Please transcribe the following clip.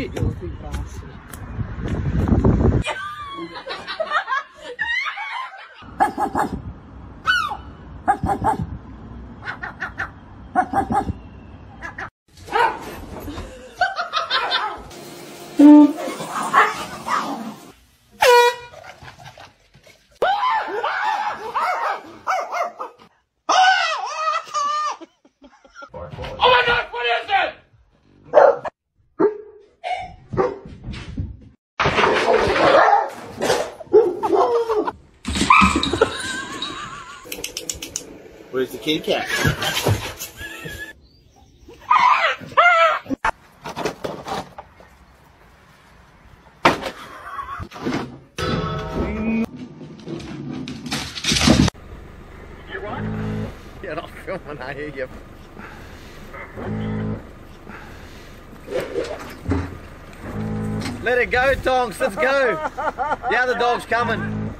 shit your big bastard. Where's the kitty cat? You're not filming, hear you? Let it go, Tonks. Let's go. The other dog's coming.